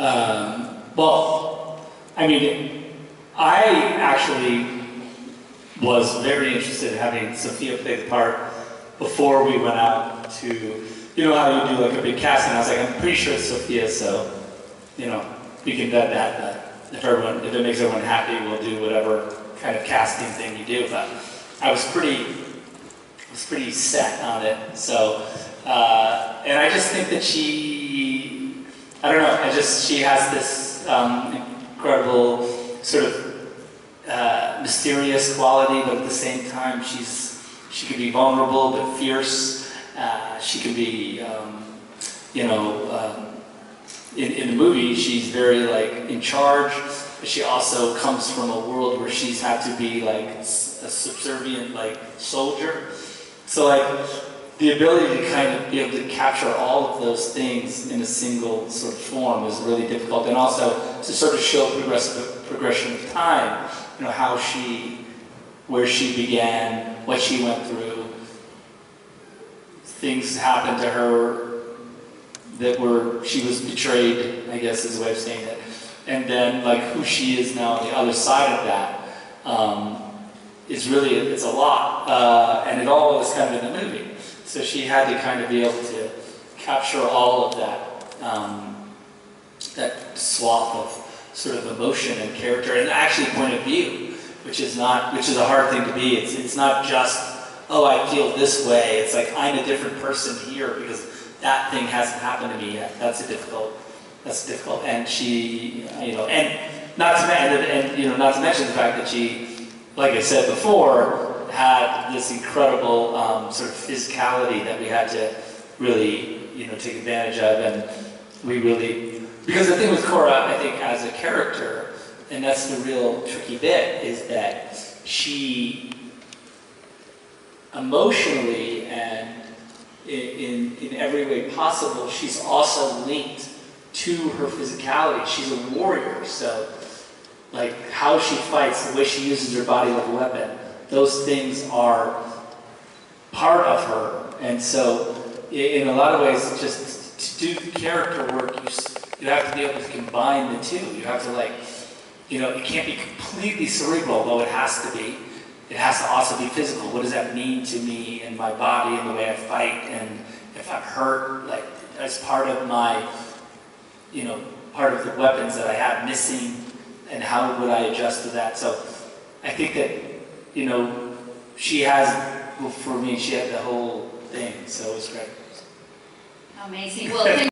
Um, well, I mean, I actually was very interested in having Sofia play the part before we went out to, you know how you do like a big casting. I was like, I'm pretty sure it's Sofia, so, you know, we can bet that. But if everyone, if it makes everyone happy, we'll do whatever kind of casting thing you do. But I was pretty, was pretty set on it. So, uh, and I just think that she, I don't know, I just, she has this um, incredible sort of uh, mysterious quality, but at the same time, she's, she can be vulnerable but fierce. Uh, she can be, um, you know, um, in, in the movie, she's very like in charge, but she also comes from a world where she's had to be like a subservient like soldier. So like the ability to kind of be able to capture all of those things in a single sort of form is really difficult, and also to sort of show progressive progression of time, you know, how she, where she began, what she went through, things happened to her that were, she was betrayed, I guess is a way of saying it, and then like who she is now on the other side of that. Um, is really, it's a lot, uh, and it all is kind of in the movie. So she had to kind of be able to capture all of that, um, that swath of sort of emotion and character, and actually point of view, which is not, which is a hard thing to be. It's, it's not just, oh, I feel this way. It's like I'm a different person here because that thing hasn't happened to me yet. That's a difficult, that's difficult. And she, you know, and not to and, and you know, not to mention the fact that she, like I said before, had this incredible um, sort of physicality that we had to really, you know, take advantage of, and we really, because the thing with Kora, I think, as a character, and that's the real tricky bit, is that she emotionally and in, in, in every way possible, she's also linked to her physicality. She's a warrior, so like how she fights, the way she uses her body like a weapon, those things are part of her. And so, in a lot of ways, just to do character work, you, you have to be able to combine the two. You have to, like, you know, it can't be completely cerebral, though it has to be. It has to also be physical. What does that mean to me and my body and the way I fight? And if I'm hurt, like, as part of my, you know, part of the weapons that I have missing, and how would I adjust to that? So I think that you know, she has, for me, she had the whole thing, so it was great. Amazing. Well,